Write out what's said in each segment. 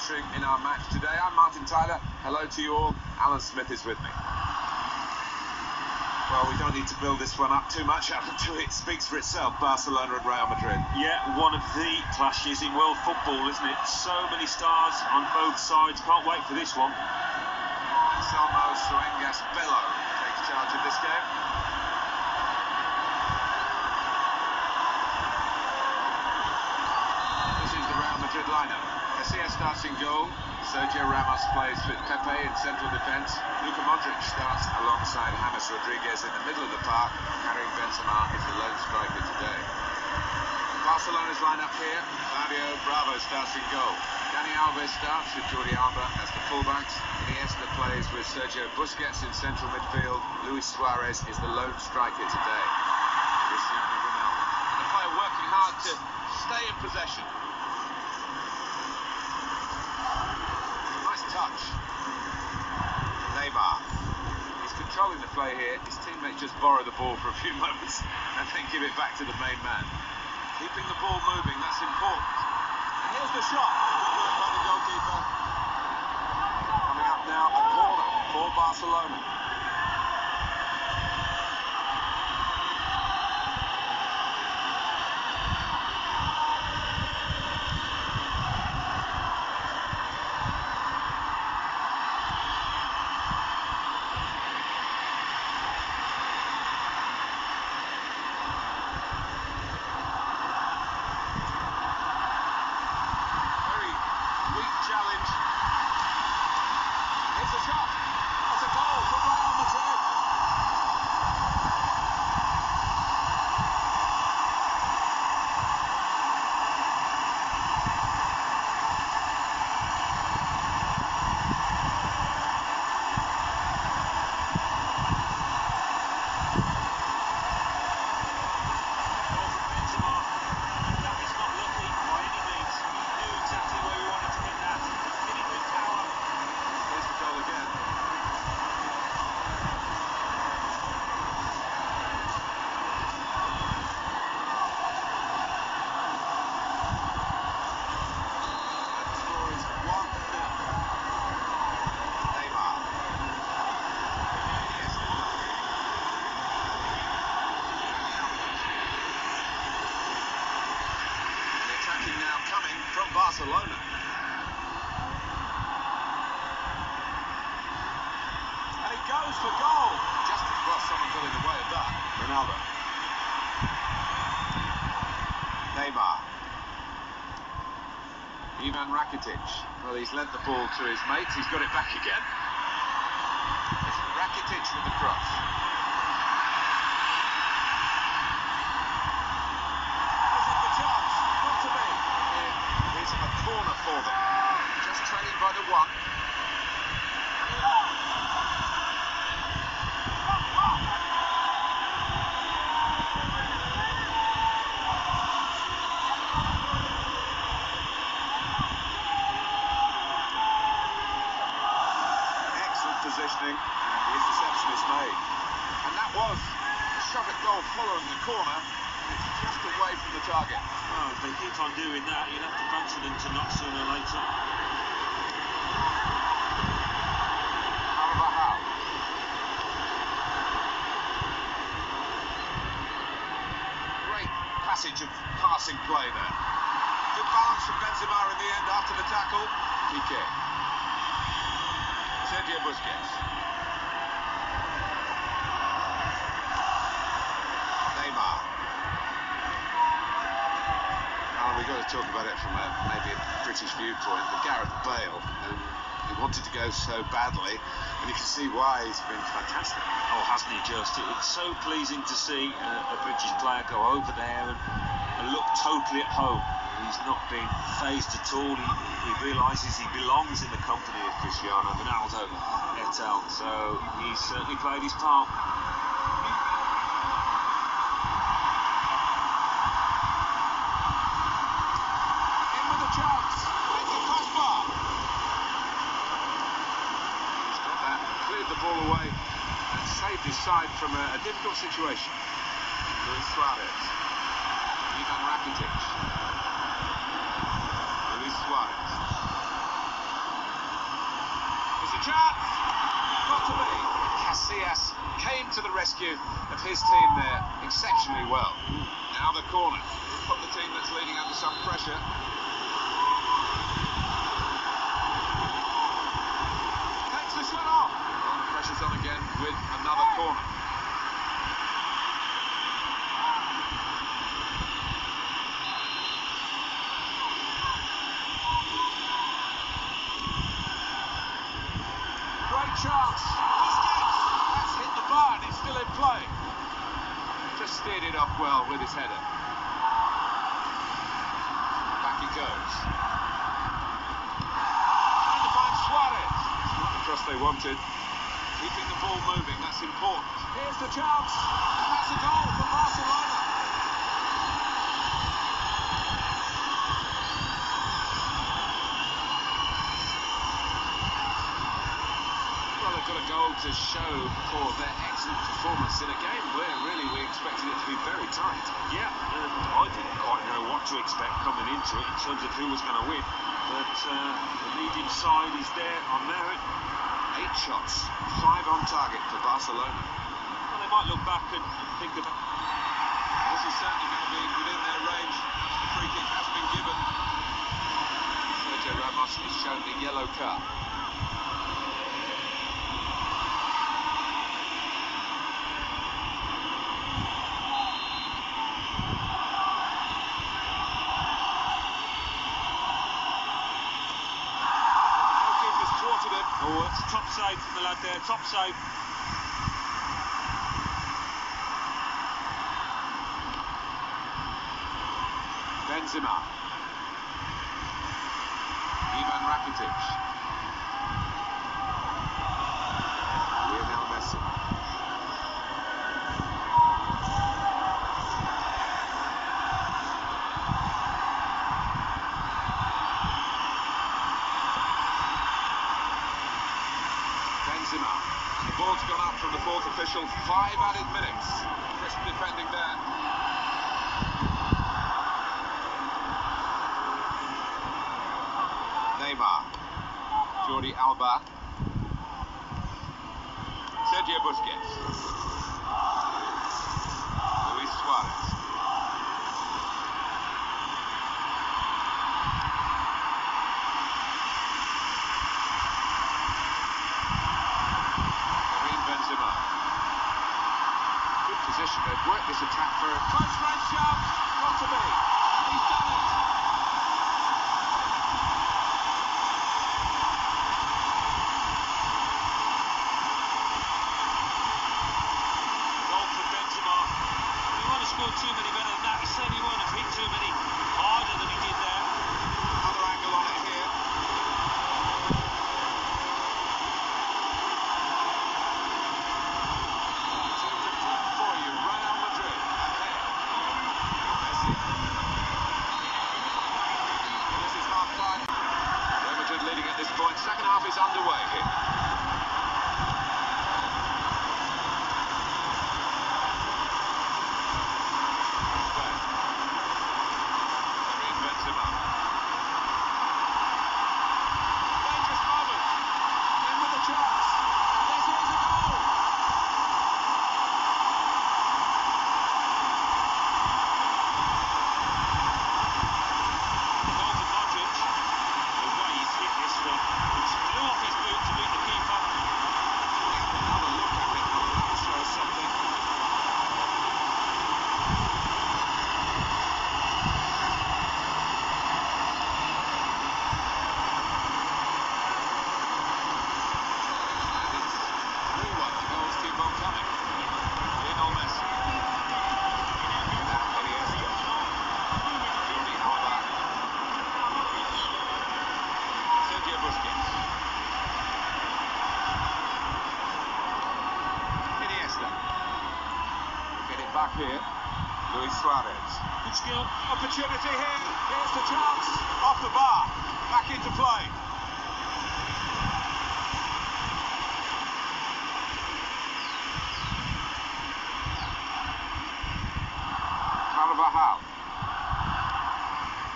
featuring in our match today. I'm Martin Tyler. Hello to you all. Alan Smith is with me. Well, we don't need to build this one up too much, Alan. It speaks for itself, Barcelona and Real Madrid. Yeah, one of the clashes in world football, isn't it? So many stars on both sides. Can't wait for this one. Anselmo Suengas Bello takes charge of this game. This is the Real Madrid Casillas starts in goal. Sergio Ramos plays with Pepe in central defence. Luka Modric starts alongside James Rodriguez in the middle of the park. Karim Benzema is the lone striker today. Barcelona's lineup here. Fabio Bravo starts in goal. Dani Alves starts with Jordi Alba as the fullbacks. Iniesta plays with Sergio Busquets in central midfield. Luis Suarez is the lone striker today. Cristiano Ronaldo. The player working hard to stay in possession. Touch. Neymar. He's controlling the play here. His teammates just borrow the ball for a few moments and then give it back to the main man. Keeping the ball moving, that's important. And here's the shot. Good by the goalkeeper. Coming up now, a corner for Barcelona. Very weak challenge. Here's a shot. That's a goal for Real Madrid. Goal from Benzema. That was not lucky by any means. He knew exactly where he wanted to hit that. Hit it with power. Here's the goal again. And the score is 1 Neymar. And the attacking now coming from Barcelona. And he goes for goal. Just as well someone got in the way of that. Ronaldo. Neymar. Ivan Rakitic. Well, he's lent the ball to his mates. He's got it back again. It's Rakitic with the cross. Is it the chance? Not to be. It is a corner for them. Just trailing by the one. Excellent positioning, and the interception is made. And that was a shot at goal following the corner, and it's just away from the target. Oh, if they keep on doing that, you'll have to fancy them to knock sooner or later. Great passage of passing play there. Good balance from Benzema in the end after the tackle. Piqué. Sergio Busquets. Talk about it from a, maybe a British viewpoint. But Gareth Bale, um, he wanted to go so badly, and you can see why he's been fantastic. Oh, hasn't he just? It's so pleasing to see uh, a British player go over there and, and look totally at home. He's not been phased at all. He, he realises he belongs in the company of Cristiano Ronaldo et al. So he's certainly played his part. In with a chance. It's a crossbar. He's got cleared the ball away, and saved his side from a, a difficult situation. Luis Suarez. Ivan Rakitic. Luis Suarez. It's a chance! Got to be. Casillas came to the rescue of his team there exceptionally well. Now the corner. Put the team that's leading under some pressure. Takes the shot off. Well, the pressure's on again with another corner. Great chance. That's hit the bar and it's still in play. Just steered it off well with his header. Back he goes. Trying to find Suarez. Not the cross they wanted. Keeping the ball moving, important. Here's the chance. That's a goal for Barcelona. Well, they've got a goal to show for their excellent performance in a game where really we expected it to be very tight. Yeah, and I didn't quite know what to expect coming into it in terms of who was going to win. But uh, the leading side is there on merit. Eight shots, five on target for Barcelona. Well, they might look back and think about. This is certainly going to be within their range. The free kick has been given. Sergio Ramos is shown the yellow card. Goalkeeper's thwarted it. Oh, it's a top side from the lad there, top side. Benzema. Ivan Rakitic. Lionel Messi. Benzema. And the ball's gone up from the official. Five added minutes. Crisp defending there. Neymar, Jordi Alba, Sergio Busquets, Luis Suarez. Karim Benzema. Good position. They've worked this attack for a close range shot. Got to be. He's done it. Goal for Benzema. He won't have scored too many better than that. He certainly won't have hit too many harder than he did there. Another angle on it here. Team to play for you, Real Madrid. Ahead. Messi. This is half time. Real Madrid leading at this point. Second half is underway here. Mbappe. Karim Benzema. Dangerous moment. In with a chance. This is a goal. Goal for Modric. The way he's hit this one. It's flew off his boot to beat the keeper. Another look at it. That will show us something. And it's 3-1. The goals keep on coming. Lionel Messi. Now Iniesta. Jordi Alba. Sergio Busquets. Iniesta. Get it back here. Luis Suarez. Good skill. Opportunity here. Here's the chance. Off the bar. Back into play. Carvajal.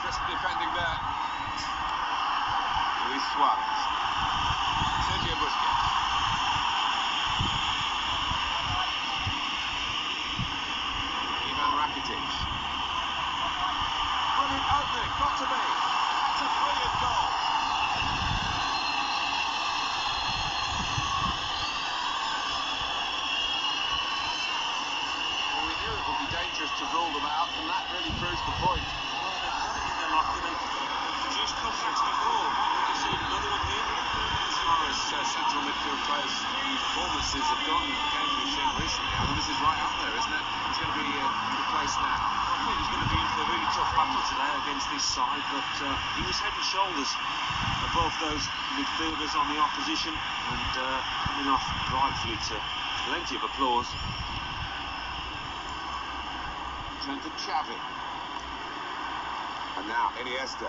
Crisp defending there. Luis Suarez. Sergio Busquets. performances have gone in the games we've seen recently. I mean, this is right up there, isn't it? He's going to be uh, replaced now. I thought he was going to be in for a really tough battle today against this side, but uh, he was head and shoulders above those midfielders on the opposition and uh, coming off rightfully to plenty of applause. Turn to Xavi. And now Iniesta.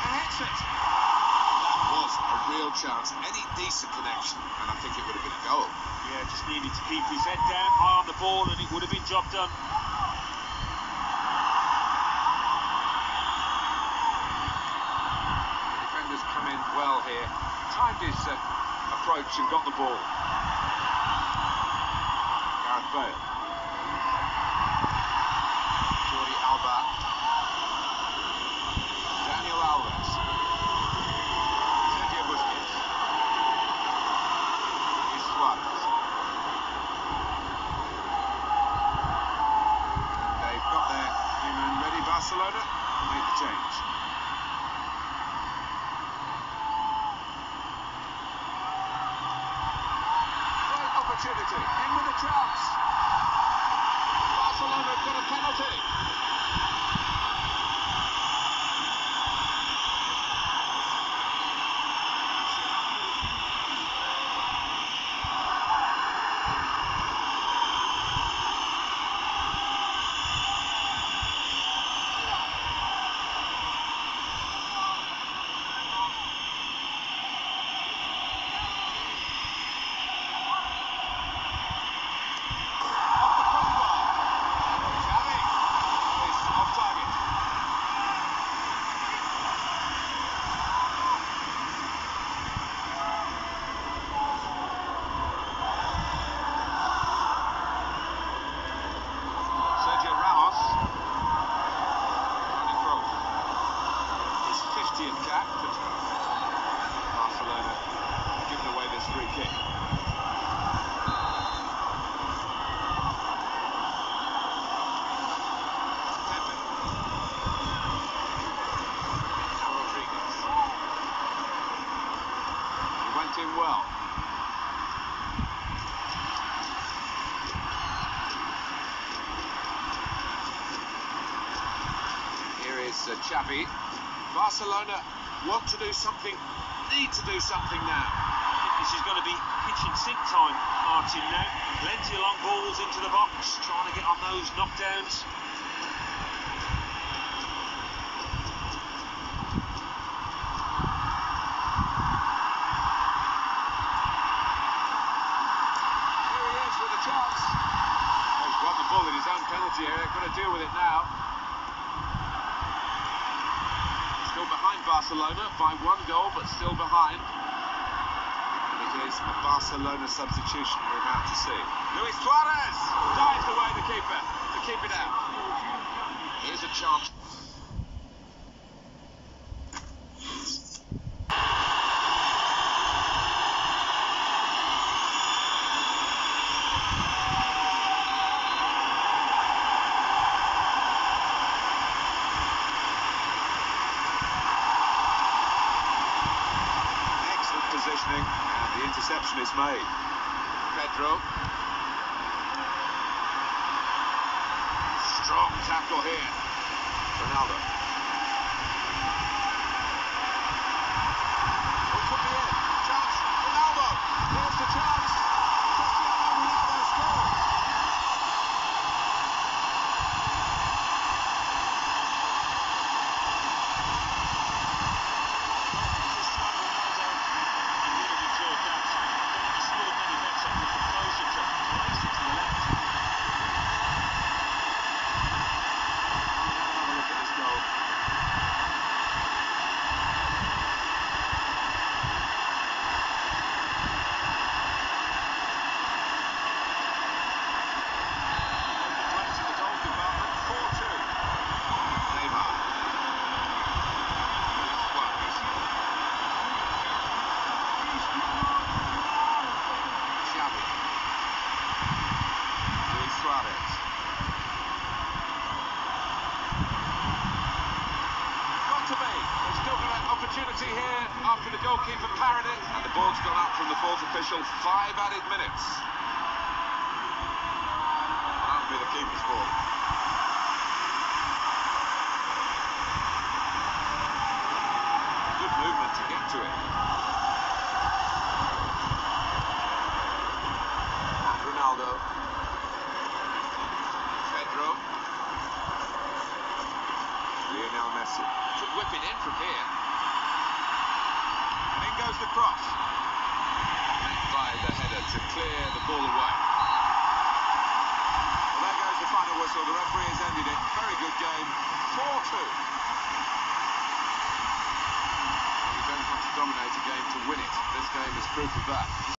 And hits it. That was a real chance. Any decent connection, and I think it would have been a goal. Yeah, just needed to keep his head down high on the ball and it would have been job done. The defenders come in well here. Timed his uh, approach and got the ball. Gareth Bale. Jordi Alba. Daniel Alves. Sergio Busquets. Luis Suarez. And they've got their new man ready, Barcelona, to make the change. Great opportunity. In with a chance. Barcelona have got a penalty. Off the crossbar. Xavi is off target. Sergio Ramos. Tony Kroos. His 50th cap. but Barcelona giving away this free kick. Pepe. Now Rodriguez. He went in well. Here is uh, Xavi. Barcelona want to do something, need to do something now. This is going to be kitchen sink time, Martin, now. Plenty of long balls into the box, trying to get on those knockdowns. Here he is with a chance. Oh, he's won the ball in his own penalty area. Got to deal with it now. Still behind By one goal, but still behind. And it is a Barcelona substitution we're about to see. Luis Suarez dives away the keeper to keep it out. Here's a chance. Excellent positioning, and the interception is made. Pedro. Strong tackle here. Ronaldo. Oh, it could be it. Chance. Ronaldo. Here's the chance. Cristiano Ronaldo scores. Cristiano Ronaldo, and he would have enjoyed that. But he scored many better with composure to place it to the left. Have a look at this goal. Goalkeeper parried it, and the ball's gone up from the fourth official. Five added minutes. That'll be the keeper's ball. Good movement to get to it. Ronaldo. Pedro. Lionel Messi. Could in from here. Goes the cross. By the header to clear the ball away. Well, there goes the final whistle. The referee has ended it. Very good game. 4-2. You don't have to dominate a game to win it. This game is proof of that.